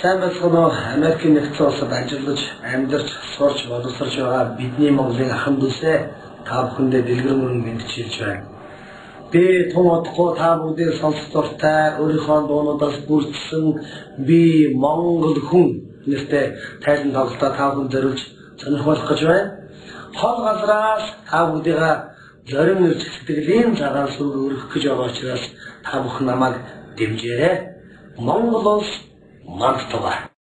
сайн байцгаана Америкийн нэгдсэн улсад ажиллаж, амьдарч, сурч, боловсрч байгаа бидний Монголын ахын дүүсээ та бүхэндээ дэлгэрэн мөн мэдчилж байна. Би тун удахгүй та бүдээр сонсох дуртай өөрийнхөө дуунуудаас бүрдсэн би Монгол хүн нэртэй тайлан тоглолтоо та бүхэн зориулж сонирхолох гэж байна. Хол газраас та бүдийгээ зорин ирж сэтгэлийн цагаан сүр өргөх гэж байгаа учраас та бүхэн намайг дэмжээрэй. Монгол улс ما مرتضى